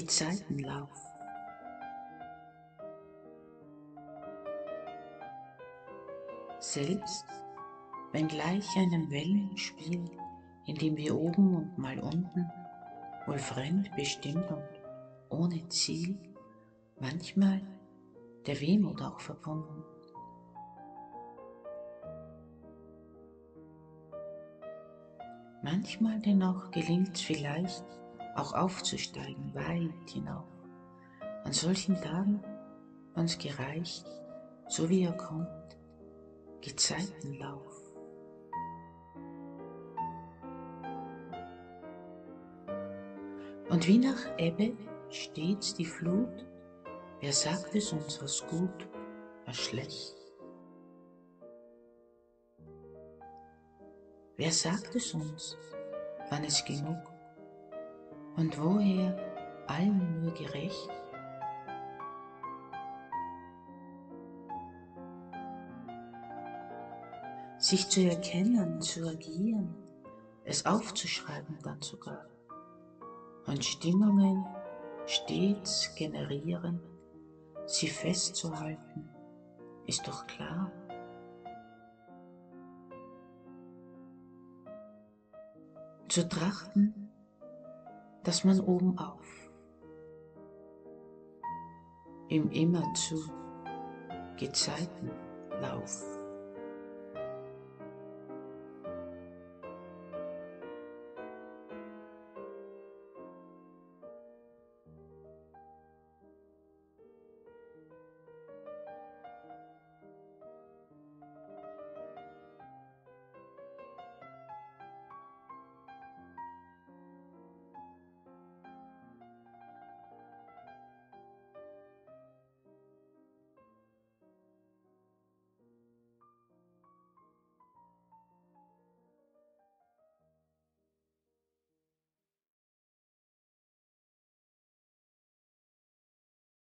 Gezeitenlauf. Selbst wenn gleich einem Wellenspiel, in dem wir oben und mal unten, wohl fremd bestimmt und ohne Ziel, manchmal der Wehmut auch verbunden. Manchmal dennoch gelingt es vielleicht, auch aufzusteigen, weit hinauf. An solchen Tagen, wann's gereicht, so wie er kommt, Gezeitenlauf. Und wie nach Ebbe stets die Flut, wer sagt es uns, was gut, was schlecht? Wer sagt es uns, wann es genug und woher allen nur gerecht? Sich zu erkennen, zu agieren, es aufzuschreiben dann sogar und Stimmungen stets generieren, sie festzuhalten, ist doch klar. Zu trachten, dass man oben auf. Im immerzu Gezeitenlauf